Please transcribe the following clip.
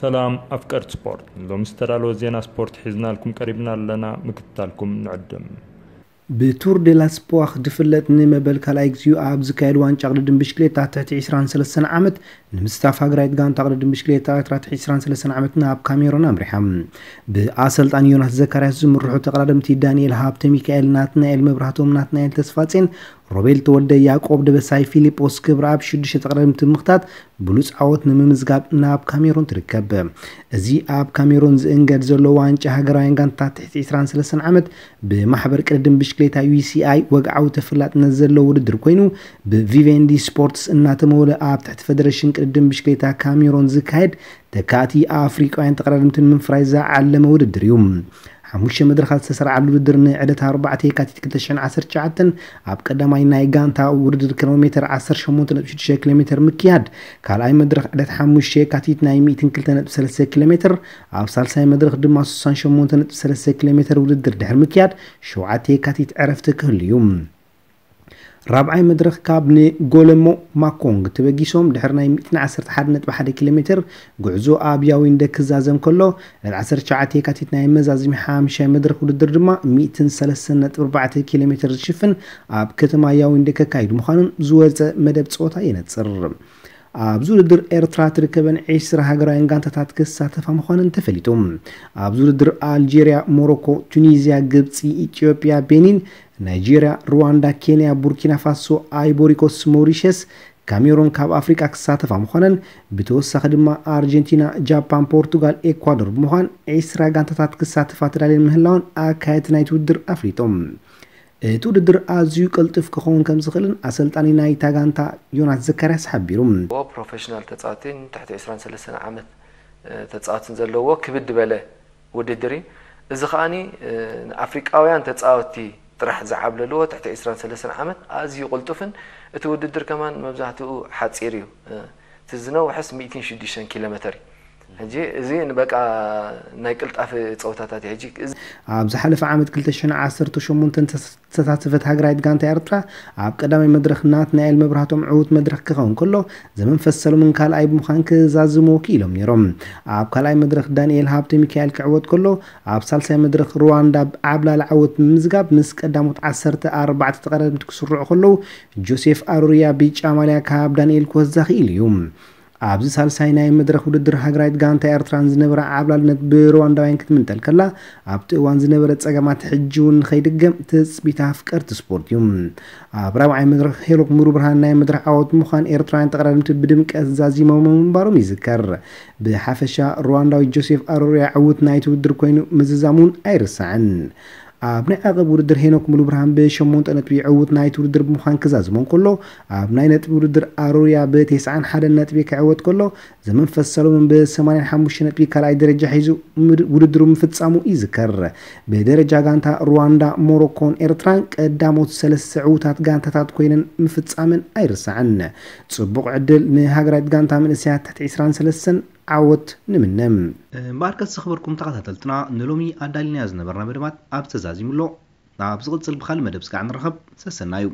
ሰላም ኣፍቀርቲ ስፖርት። ሎሚ ዝተዳለወ ዜና ስፖርት ሒዝና ልኩም ቀሪብና ኣለና። ምክትታልኩም ንዕድም። ብ Tour de l'Espoir ክድፍለጥ ንመበል ካልኣይ ግዚኡ ኣብ ዝካየድ ዋንጫ ቅድድም ብሽክሌታ ትሕቲ 23 ዓመት ንምስታፍ ሃገራዊት ጋንታ ቅድድም ብሽክሌታ ኤርትራ ትሕቲ 23 ዓመት ናብ ካሜሮን ኣምሪሓ ብኣሰልጣን ዮናስ ዘካርያስ ዝምርሑ ተቀዳድምቲ ዳንኤል ሃብተ ሚካኤል ናትናኤል መብራህቶም ናትናኤል ተስፋፅን ሮቤል ተወልደ ያዕቆብ ደበሳይ ፊሊጶስ ክብሪ ኣብ ሽዱሽተ ተቀዳድምቲ ምክታት ብሉፅ ዓወት ንምምዝጋብ ናብ ካሜሮን ትርከብ። እዚ ኣብ ካሜሮን ዝእንገድ ዘሎ ዋንጫ ሃገራውያን ጋንታታት ትሕቲ 23 ዓመት ብማሕበር ቅድድም ብሽክሌታ UCI ወግዓዊ ተፈላጥነት ዘለዎ ውድድር ኮይኑ ብ Vivendi Sports እናተመወለ ኣብ ትሕቲ ፌደሬሽን ቅድድም ብሽክሌታ ካሜሮን ዝካየድ ተካእቲ ኣፍሪቃውያን ተቀዳድምትን ምንፍራይ ዝዓለመ ውድድር እዩ ሓሙሽተ መድረኻት ዝተሰርዓሉ ውድድር ንዕለት 4 የካቲት 2019 ኣብ ቀዳማይ ናይ ጋንታ ውድድር ኪሎ ሜትር 18.6 ኪሎ ሜትር ምክያድ ካልኣይ መድረክ ዕለት 5 የካቲት ናይ 102.3 ኪሎ ሜትር ኣብ ሳልሳይ መድረክ ድማ 68.3 ኪሎ ሜትር ውድድር ድሕሪ ምክያድ 7 የካቲት ዕረፍቲ ክህሉ እዩ ራብዓይ መድረክ ካብ ንጎለሞ ማኮንግ ተበጊሶም ድሕሪ ናይ 111.1 ኪሎ ሜትር ጉዕዞ ኣብ ያዊንደ ክዛዘም ከሎ 19 የካቲት ናይ መዛዝሚ 5 መድረክ ውድድር ድማ 103.4 ኪሎ ሜትር ዝሽፍን ኣብ ከተማ ያዊንደ ከካይዱ ምዃኑን ዝወፀ መደብ ፀወታ የነፅር። ኣብዚ ውድድር ኤርትራ ትርከበን 20 ሃገራውያን ጋንታታት ክሳተፋ ምዃነን ተፈሊጡ። ኣብዚ ውድድር ኣልጄርያ ሞሮኮ ቱኒዝያ ግብፂ ኢትዮጵያ ቤኒን ናይጄርያ ሩዋንዳ ኬንያ ቡርኪና ፋሶ ኣይቮሪኮስት ሞሪሸስ ካሜሮን ካብ ኣፍሪቃ ክሳተፋ ምዃነን ብተወሳኺ ድማ ኣርጀንቲና ጃፓን ፖርቱጋል ኤኳዶር ብምዃን 20 ጋንታታት ክሳተፋ ተዳልየን ምህላውን ኣካየቲ ናይቲ ውድድር ኣፍሊጦም። እቲ ውድድር ኣዝዩ ቅልጥፍ ክኸውን ከም ዝኽእልን ኣሰልጣኒ ናይታ ጋንታ ዮናስ ዘካርያስ ሓቢሩ ፕሮፌሽናል ተፃወትን ትሕቲ 23 ዓመት ተፃወትን ዘለዎ ክብድ በለ ውድድር እዩ። እዚ ከዓኒ ንኣፍሪቃውያን ተፃወቲ ጥራሕ ዝዓብ ዘለዎ ትሕቲ 23 ዓመት ኣዝዩ ቅልጡፍን እቲ ውድድር ከማን መብዛሕትኡ ሓፂር እዩ። እቲ ዝነውሕስ 106 ኪሎ ሜትር እዩ ሕጂ እዚ ንበቃ ናይ ቅልጣፍ ፀወታታት እዩ ሕጂ ኣብ ዝሓለፈ ዓመት 2018 ዝተሳተፈት ሃገራዊት ጋንታ ኤርትራ ኣብ ቀዳማይ መድረክ ናትናኤል መብራህቶም ዕዉት መድረክ ክኸውን ከሎ ዘመንፈስ ሰሎሞን ካልኣይ ብምዃን ክዛዝሙ ወኪሎም ነይሮም። ኣብ ካልኣይ መድረክ ዳንኤል ሃብተ ሚካኤል ክዕወት ከሎ ኣብ ሳልሳይ መድረክ ሩዋንዳ ዓብላሊ ዓወት ብምዝጋብ ምስ ቀዳሞት 14 ተቀዳድምቲ ክስርዑ ከለዉ ጆሴፍ ኣሩርያ ቢጫ ማልያ ካብ ዳንኤል ክወዛ ክኢል እዩ ኣብዚ ሳልሳይ ናይ መድረክ ውድድር ሃገራዊት ጋንታ ኤርትራን ዝነበረ ዓብላልነት ብሩዋንዳውያን ክትምንጠል ከላ ኣብቲ እዋን ዝነበረ ፀገማት ሕጂ እውን ንኸይድገም ትፅቢት ኣፍቀርቲ ስፖርት እዩ። ኣብ ራብዓይ መድረክ ሄኖክ ሙሉ ብርሃን ናይ መድረክ ዓወት ምዃን ኤርትራውያን ተቀዳድምቲ ብድምቀት ዛዚሞም ምንባሮም ይዝከር። ብሓፈሻ ሩዋንዳዊ ጆሴፍ ኣረሩያ ዕውት ናይቲ ውድድር ኮይኑ ምዝዛም ኣይርስዕን ኣብ ናይ ዓቐብ ውድድር ሄኖክ ሙሉ ብርሃን ብ8 ነጥቢ ዕውት ናይቲ ውድድር ብምዃን ክዛዝሞ ከሎ ኣብ ናይ ነጥቢ ውድድር ኣሮርያ ብ91 ነጥቢ ክዕወት ከሎ ዘመንፈስ ሰሎሞን ብ85 ነጥቢ ካልኣይ ደረጃ ሒዙ ውድድሩ ምፍፃሙ ይዝከር ብደረጃ ጋንታ ሩዋንዳ ሞሮኮን ኤርትራን ቀዳሞት ሰለስተ ዕዉታት ጋንታታት ኮይነን ምፍፃመን ኣይርስዕን ፅቡቅ ዕድል ንሃገራዊት ጋንታ መንእስያት ትሕቲ 23 ዓወት ንምነም እምበኣርከት ዝኽበርኩም ተኸታተልትና ንሎሚ ኣዳሊና ዝነበርና መደባት ኣብ ተዛዚሙሎ ኣብ ዝቕፅል ብካልእ መደብ ስጋዕ ንረኸብ ሰሰና እዩ